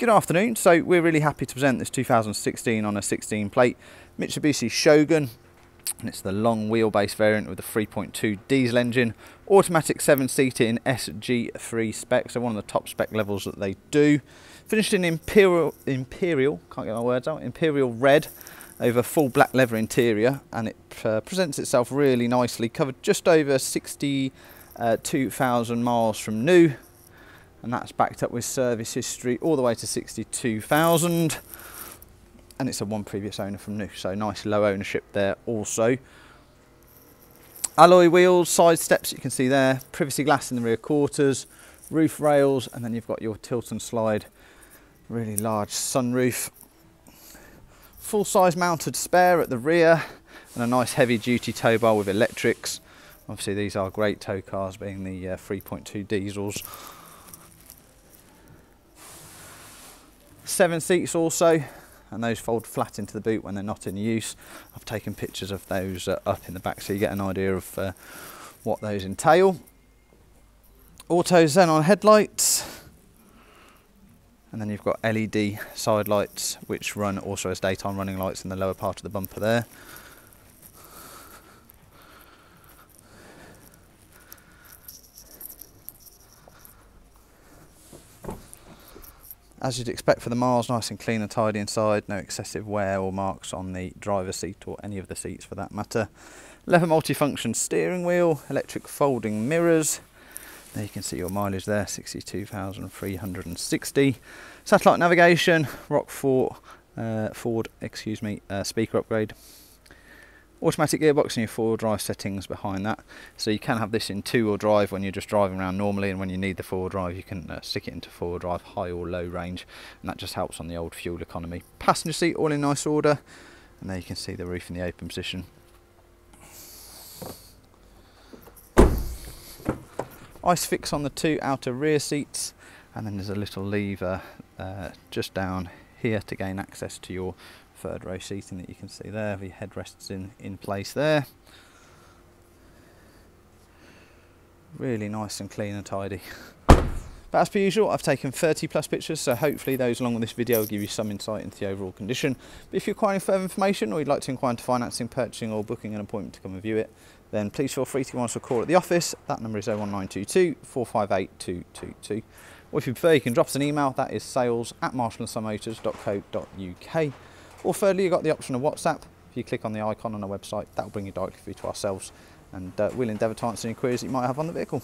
Good afternoon. So we're really happy to present this 2016 on a 16 plate Mitsubishi Shogun. And it's the long wheelbase variant with a 3.2 diesel engine, automatic seven seater in SG3 spec, so one of the top spec levels that they do. Finished in Imperial, Imperial, can't get my words out, Imperial Red over full black leather interior and it uh, presents itself really nicely, covered just over 62,000 uh, miles from new and that's backed up with service history all the way to 62,000 and it's a one previous owner from new so nice low ownership there also. Alloy wheels side steps you can see there. Privacy glass in the rear quarters roof rails and then you've got your tilt and slide. Really large sunroof. Full size mounted spare at the rear and a nice heavy duty tow bar with electrics. Obviously these are great tow cars being the uh, 3.2 diesels Seven seats also, and those fold flat into the boot when they're not in use. I've taken pictures of those uh, up in the back so you get an idea of uh, what those entail. Auto xenon headlights, and then you've got LED side lights which run also as daytime running lights in the lower part of the bumper there. As you'd expect for the Mars, nice and clean and tidy inside, no excessive wear or marks on the driver's seat or any of the seats for that matter. Leather multifunction steering wheel, electric folding mirrors. There you can see your mileage there, 62,360. Satellite navigation, Rockford, uh, Ford, excuse me, uh, speaker upgrade automatic gearbox and your four-wheel drive settings behind that. So you can have this in two wheel drive when you're just driving around normally and when you need the four-wheel drive you can uh, stick it into four-wheel drive high or low range and that just helps on the old fuel economy. Passenger seat all in nice order and there you can see the roof in the open position. ISOFIX on the two outer rear seats and then there's a little lever uh, just down here to gain access to your third row seating that you can see there, the headrests in, in place there. Really nice and clean and tidy. But as per usual, I've taken 30 plus pictures, so hopefully those along with this video will give you some insight into the overall condition. But if you require any further information or you'd like to inquire into financing, purchasing or booking an appointment to come and view it, then please feel free to give us a call at the office. That number is 01922 458 222. Or if you prefer, you can drop us an email. That is sales at marshallandsonmotors.co.uk. Or thirdly, you've got the option of WhatsApp. If you click on the icon on our website, that will bring you directly through to ourselves and uh, we'll endeavour to answer any queries that you might have on the vehicle.